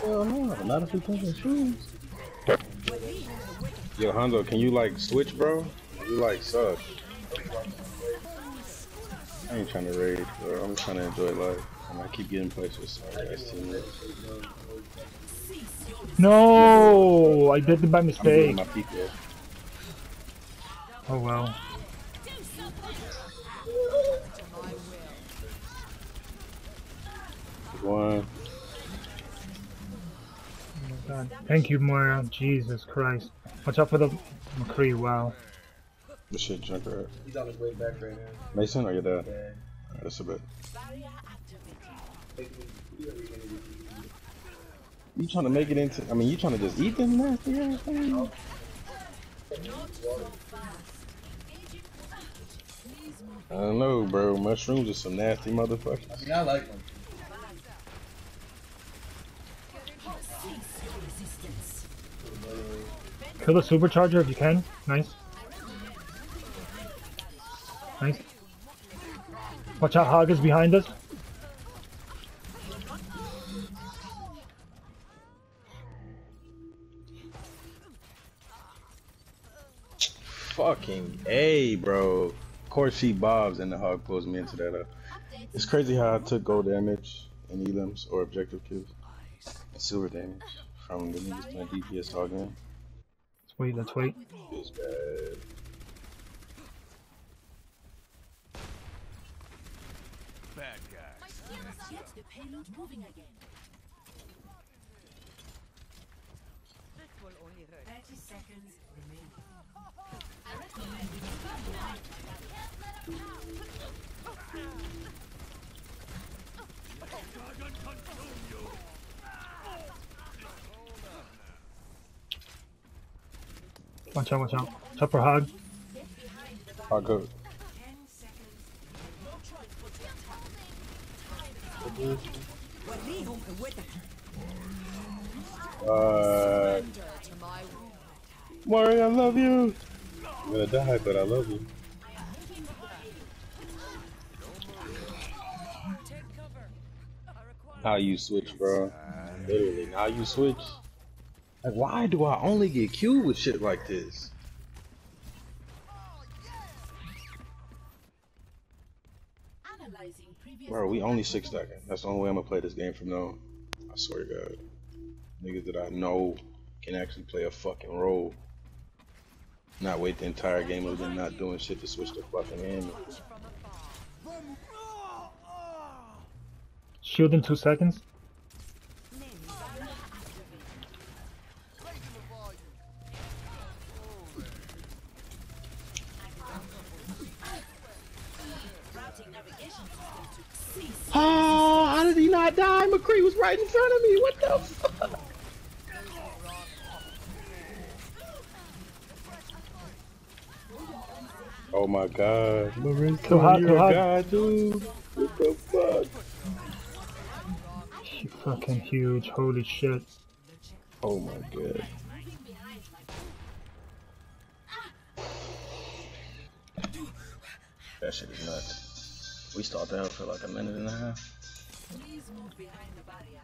Hell no, not if we touching shoes. Yo, Hondo, can you like switch, bro? You like suck. I ain't trying to raid, bro. I'm trying to enjoy life. And I keep getting placed with sorry ass teammates. No, I did it by I'm mistake. my peak. Oh well. One. My God. Thank you, Moira. Jesus Christ. Watch out for the McCree. Wow. This shit junk right. He's on his way back right now. Mason, are you there? Yeah. That's a bit. Take me- we already gonna do- You trying to make it into? I mean, you trying to just eat them nasty ass things? I don't know, bro. Mushrooms are some nasty motherfuckers. I mean, I like them. Kill the supercharger if you can. Nice. Nice. Watch out, Hog is behind us. Fucking A, bro. Of course she bobs and the hog pulls me into that. Uh, it's crazy how I took gold damage and elims or objective kills silver damage from the niggas playing DPS hog. Let's wait, let's wait. It's bad. Bad guy. Get the payload moving again. 30 seconds remaining. Watch ah! out, watch out. Watch out for Hog. Hog go. Uh, Maury, I love you. I'm gonna die, but I love you. Now you switch, bro. Literally, now you switch. Like, why do I only get killed with shit like this? Analyzing Bro, we only six second. That's the only way I'm gonna play this game from now. on. I swear to God. Niggas that I know can actually play a fucking role. Not wait the entire game of them not doing shit to switch the fucking hand. Shield in two seconds. How did he not die? McCree was right in front of me. What the fuck? Oh my god. Marissa, oh Too hot, you're too hot. god, dude. What the fuck? She fucking huge. Holy shit. Oh my behind the barrier.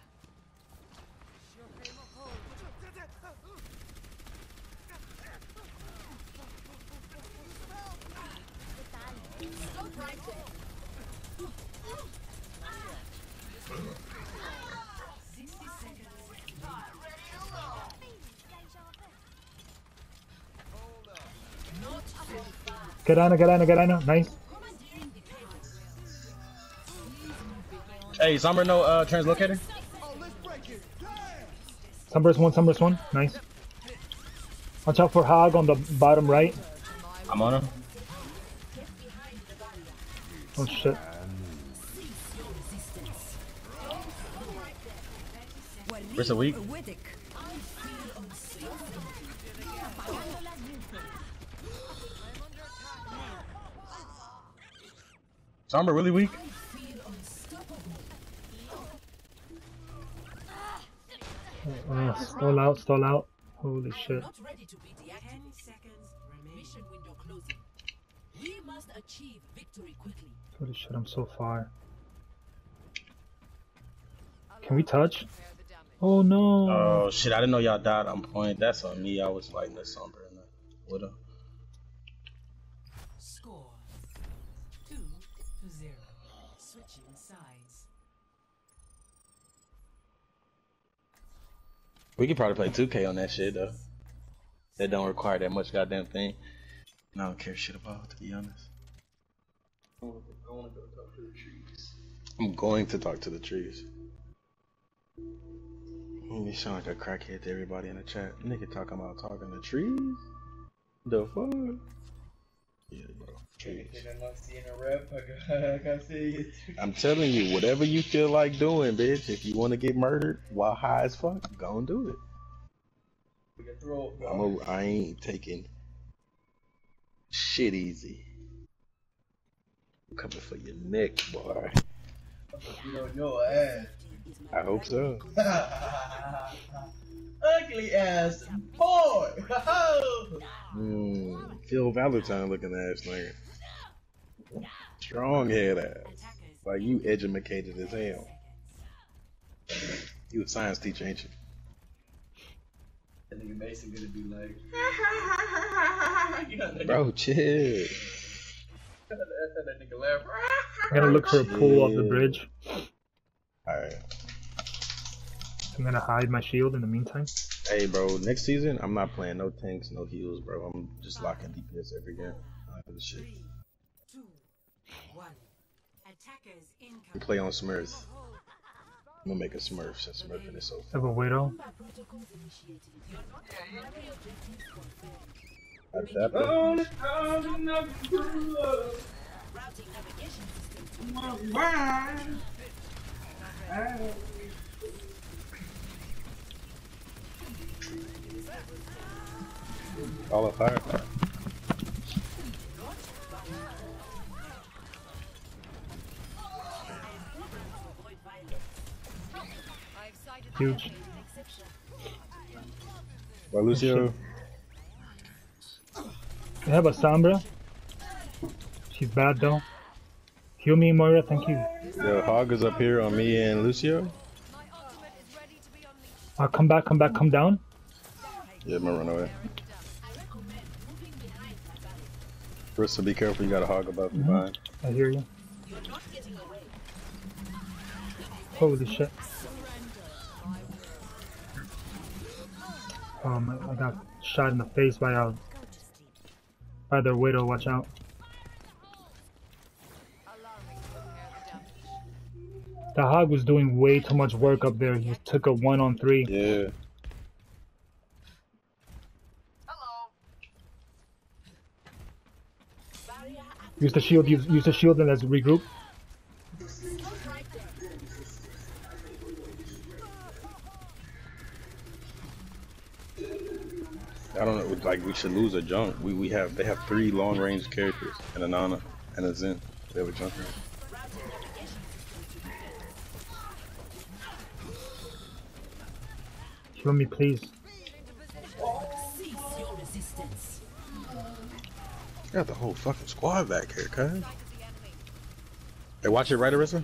Stop right 60 seconds. Not so. Get Ana, get Ana, get Ana. Nice. Hey, Sombra, no uh, translocator? Sombra's one, Sombra's one. Nice. Watch out for Hog on the bottom right. I'm on him. Oh shit. Where's a week? Sombra really weak? Uh, stall out, stall out. Holy shit. Not ready to be 10 seconds. Mission window closing. We must achieve victory quickly. Holy shit, I'm so far. Can we touch? Oh no. Oh shit! I didn't know y'all died on point. That's on me. I was fighting the Sombra and the Widow. Score two to zero. Switching sides. We could probably play 2K on that shit though. That don't require that much goddamn thing. I don't care shit about, it, to be honest. I'm going to talk to the trees. You sound like a crackhead to everybody in the chat. Nigga talking about talking to trees? The fuck? Yeah, bro. Trees. I'm not a rep. I got, I got say it. I'm telling you, whatever you feel like doing, bitch. If you want to get murdered while high as fuck, go and do it. I'm a, I ain't taking shit easy. I'm coming for your neck, boy. You know your ass. I hope so. Ugly ass boy. Mm, Phil Valentine looking ass nigga. Strong head ass. Attackers. Like you educated as hell. You a science teacher, ain't you? that nigga Mason gonna be like, you know, that, Bro, chill. that, that nigga laugh. I gotta look for a pool off the bridge. Alright. I'm gonna hide my shield in the meantime. Hey, bro, next season, I'm not playing no tanks, no heals, bro. I'm just locking DPS every game. I don't give a shit. Play on Smurf. I'm gonna make a Smurf since Smurfing is so I have a widow. Protocols initiated. Primary Huge. Well, Lucio, I have a Sombra. She's bad though. Heal me, Moira. Thank you. the hog is up here on me and Lucio. Uh, come back, come back, come down. Yeah, I'm gonna run away. Bristol, be careful. You got a hog above you, behind. I hear you. Holy shit. Um, I got shot in the face by a by their widow. Watch out. The hog was doing way too much work up there. He took a one on three. Yeah. Use the shield. Use use the shield and let's regroup. I don't know. Like we should lose a junk. We we have they have three long range characters and a Nana and a Zen. They have a junker. Heal me, please. Cease. Got the whole fucking squad back here, cuz. Hey, watch it right, Orisa.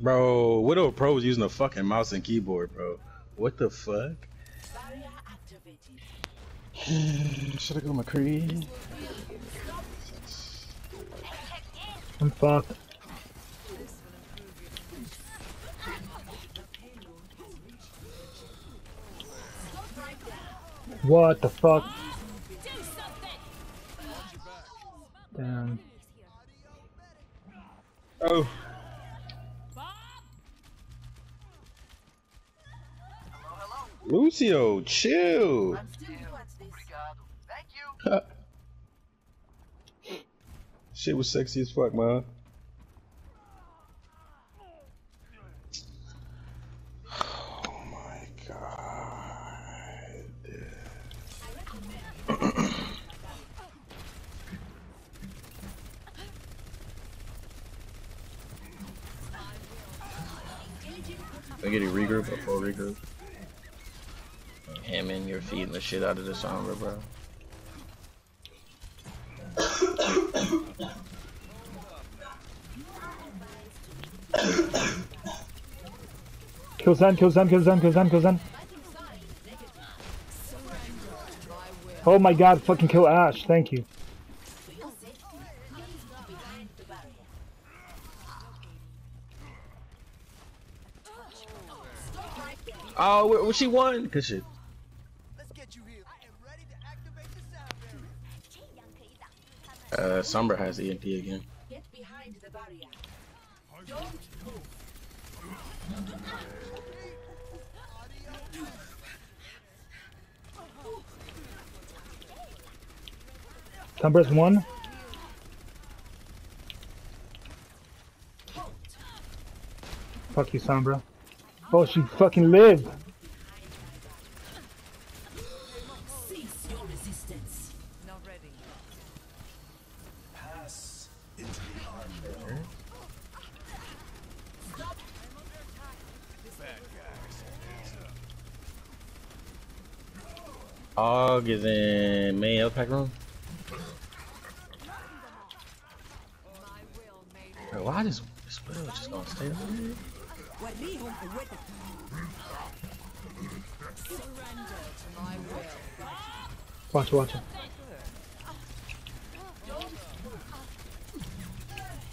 Bro, Widow Pro was using a fucking mouse and keyboard, bro. What the fuck? Should I go McCree? I'm fucked. What the fuck? Damn. Oh. Lucio, chill. Shit was sexy as fuck, man. Oh my god. Can I get a regroup or full regroup? Hammond, you're feeding the shit out of this armor, bro. Kill Zen, kill Zen, kill Zen, kill Zen, kill Zen. Oh my god, fucking kill Ashe, thank you. Oh, well, well, she won. Good shit. Let's get you here. I am ready to activate the sound barrier. Uh, Sombra has EMP again. Get behind the barrier. Don't move. Sombra's one. Fuck you, Sombra. Oh, she fucking lived. Cease your resistance. Not ready. Bad guys. Og is in main L pack room. My will made Bro, why this this widow just gonna stay over here? surrender to my will. Watch, watch it.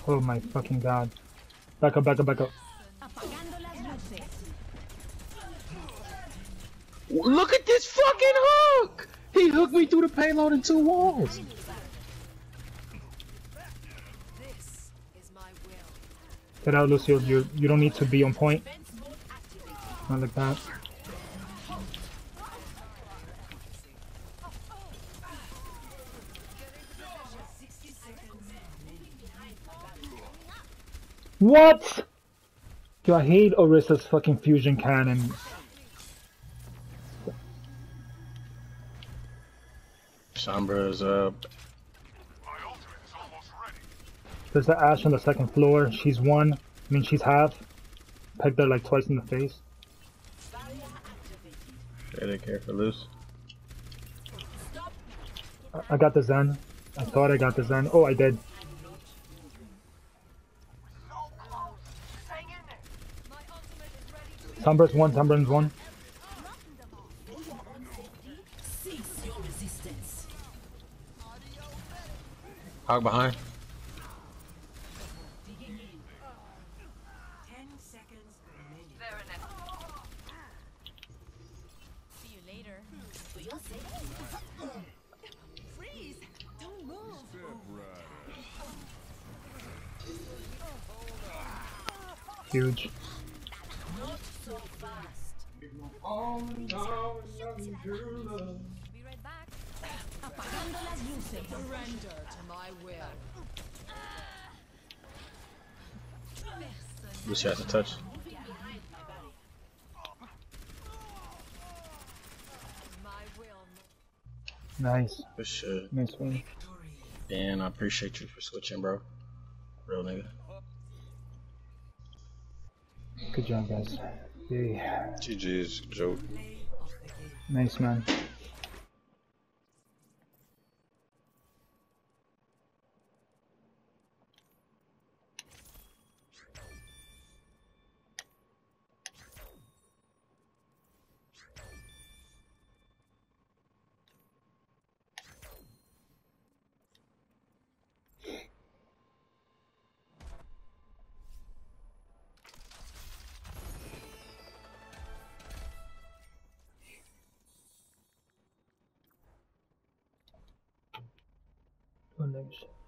Oh my fucking god. Back up, back up, back up. Look at this fucking hook! He hooked me through the payload in two walls. This is. Get out, Lucio. You you don't need to be on point. Not like that. What? Do I hate Orisa's fucking fusion cannon. Sombra's up. Uh, There's the Ashe on the second floor. She's one. I mean, she's half. Pegged her like twice in the face. They didn't care for loose. I- I got the Zen. I thought I got the Zen. Oh, I did. My ultimate is Sombra's one. Sombra's one. Cease your resistance. Hog behind. Digging right back. Surrender to my will. Lucy has to touch. Moving behind my barrier. My will. Nice. Good shit. Nice one. Dan, I appreciate you for switching, bro. Real nigga. Good job, guys. Yay. GG's joke. Nice, man. One nice.